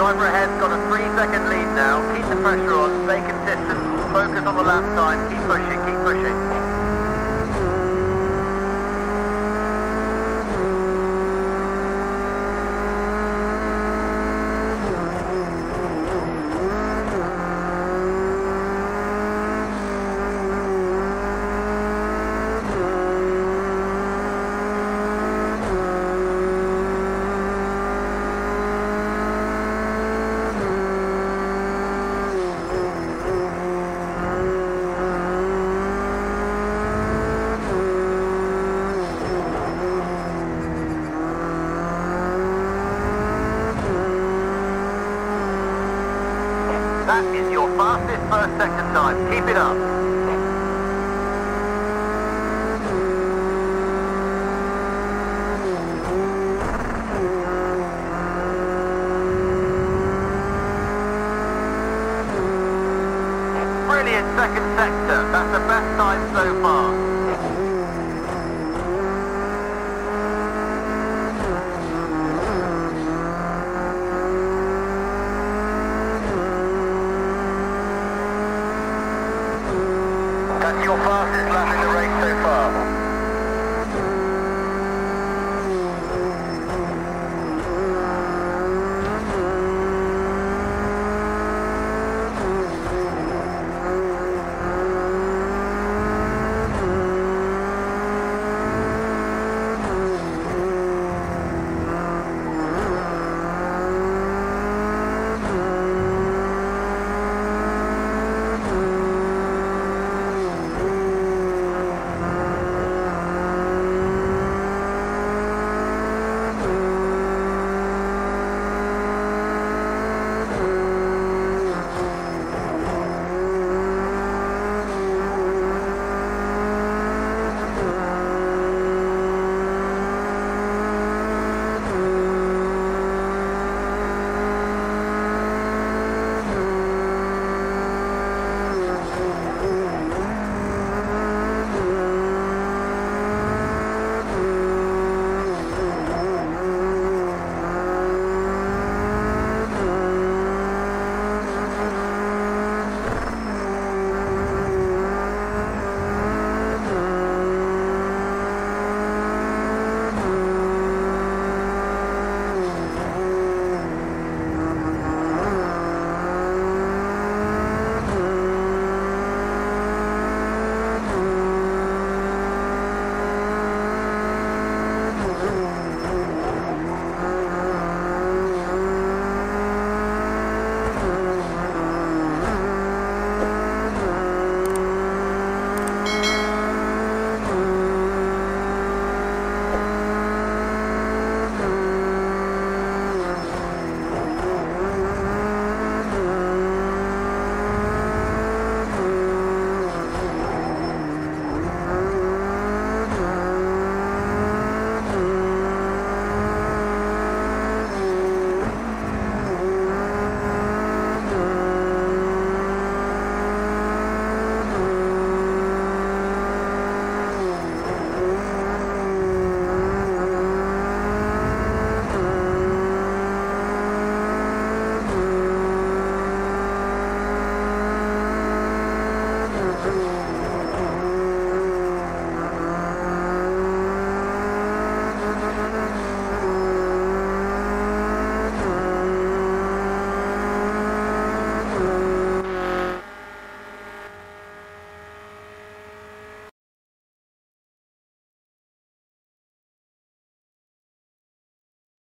Driver ahead's got a three-second lead now. Keep the pressure on, stay consistent, focus on the lap time, keep pushing, keep pushing. That is your fastest first sector time. Keep it up. Brilliant second sector. That's the best time so far. That's your fastest lap in the race so far.